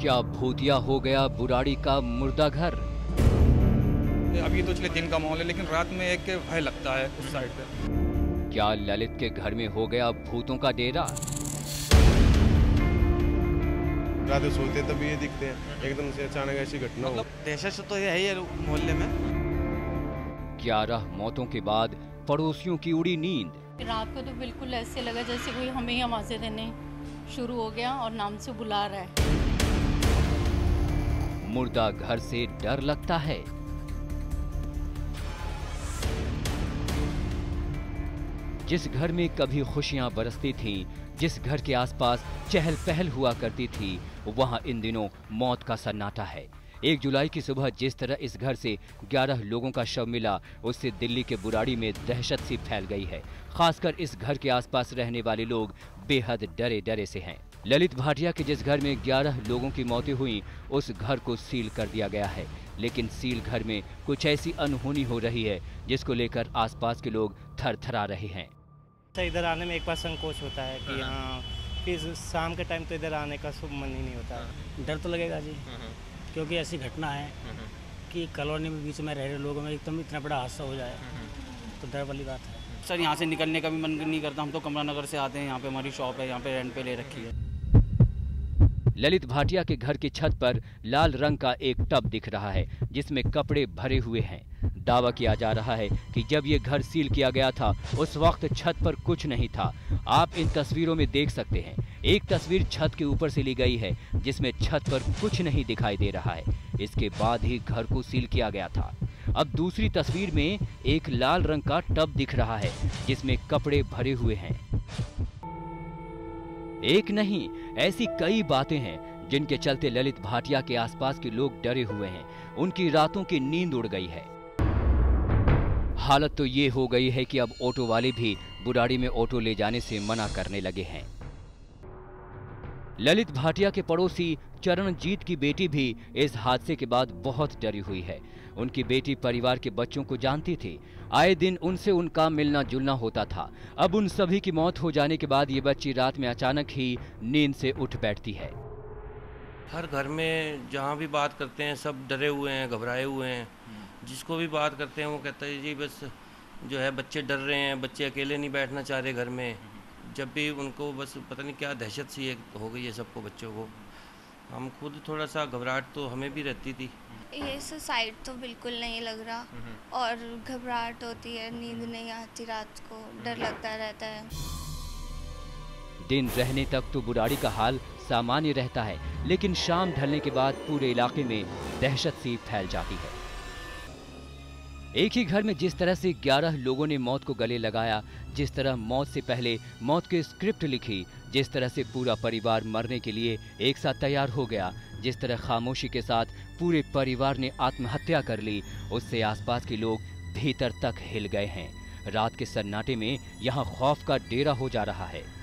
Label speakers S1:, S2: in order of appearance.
S1: क्या भूतिया हो गया बुराड़ी का मुर्दा घर?
S2: अभी तो चले दिन का माहौल है लेकिन रात में एक भय लगता है उस साइड पे।
S1: क्या ललित के घर में हो गया भूतों का डेरा?
S3: रात में सोते तभी ये दिखते हैं। एकदम से अचानक ऐसी घटना
S4: मतलब दहशत तो ये है ही मोहल्ले में।
S1: ग्यारह मौतों के बाद पड़ोसियों की उड़ी नींद।
S5: रात को तो बिल्कुल ऐसे लगा जैसे कोई हमें ही आवाज़ें देने शुरू हो गया और नाम से बुला रहा है।
S1: मुर्दा घर से डर लगता है। जिस घर में कभी खुशियाँ बरसती थीं, जिस घर के आसपास चहल पहल हुआ करती थी वहाँ इन दिनों मौत का सन्नाटा है। एक जुलाई की सुबह जिस तरह इस घर से 11 लोगों का शव मिला उससे दिल्ली के बुराड़ी में दहशत सी फैल गई है। खासकर इस घर के आसपास रहने वाले लोग बेहद डरे डरे से हैं। ललित भाटिया के जिस घर में 11 लोगों की मौतें हुई उस घर को सील कर दिया गया है। लेकिन सील घर में कुछ ऐसी अनहोनी हो रही है जिसको लेकर आसपास के लोग थर थरा रहे हैं।
S6: तो इधर आने में एक बार संकोच होता है कि हाँ। फिर शाम के टाइम तो इधर आने का शुभ मन ही नहीं होता। डर तो लगेगा जी। क्योंकि ऐसी घटना है कि कॉलोनी में बीच में रह रहे लोगों में एकदम इतना बड़ा हादसा हो जाए तो डर वाली बात है।
S4: सर यहाँ से निकलने का भी मन नहीं करता हम तो कमला नगर से आते हैं यहाँ पे हमारी शॉप है यहाँ पे रेंट पे ले रखी है।
S1: ललित भाटिया के घर की छत पर लाल रंग का एक टब दिख रहा है जिसमें कपड़े भरे हुए हैं। दावा किया जा रहा है कि जब ये घर सील किया गया था उस वक्त छत पर कुछ नहीं था। आप इन तस्वीरों में देख सकते हैं एक तस्वीर छत के ऊपर से ली गई है, जिसमें छत पर कुछ नहीं दिखाई दे रहा है। इसके बाद ही घर को सील किया गया था। अब दूसरी तस्वीर में एक लाल रंग का टब दिख रहा है, जिसमें कपड़े भरे हुए हैं। एक नहीं, ऐसी कई बातें हैं, जिनके चलते ललित भाटिया के आसपास के लोग डरे हुए हैं। उनकी रातों की नींद उड़ गई है। हालत तो ये हो गई है कि अब ऑटो वाले भी बुराड़ी में ऑटो ले जाने से मना करने लगे हैं। ललित भाटिया के पड़ोसी चरणजीत की बेटी भी इस हादसे के बाद बहुत डरी हुई है। उनकी बेटी परिवार के बच्चों को जानती थी। आए दिन उनसे उनका मिलना जुलना होता था। अब उन सभी की मौत हो जाने के बाद ये बच्ची रात में अचानक ही नींद से उठ बैठती है।
S7: हर घर में जहाँ भी बात करते हैं, सब डरे हुए हैं, घबराए हुए हैं। जिसको भी बात करते हैं, वो कहता है, जी, बस जो है, बच्चे डर रहे हैं, बच्चे अकेले नहीं बैठना चाह रहे घर में। जब भी उनको बस पता नहीं क्या दहशत सी एक हो गई है सबको बच्चों को। हम खुद थोड़ा सा घबराहट तो हमें भी रहती थी।
S8: ये सुसाइड तो बिल्कुल नहीं लग रहा और घबराहट होती है नींद नहीं आती रात को डर लगता रहता है।
S1: दिन रहने तक तो बुराड़ी का हाल सामान्य रहता है लेकिन शाम ढलने के बाद पूरे इलाके में दहशत सी फैल जाती है। एक ही घर में जिस तरह से 11 लोगों ने मौत को गले लगाया, जिस तरह मौत से पहले मौत की स्क्रिप्ट लिखी, जिस तरह से पूरा परिवार मरने के लिए एक साथ तैयार हो गया, जिस तरह खामोशी के साथ पूरे परिवार ने आत्महत्या कर ली, उससे आसपास के लोग भीतर तक हिल गए हैं। रात के सन्नाटे में यहाँ खौफ का डेरा हो जा रहा है।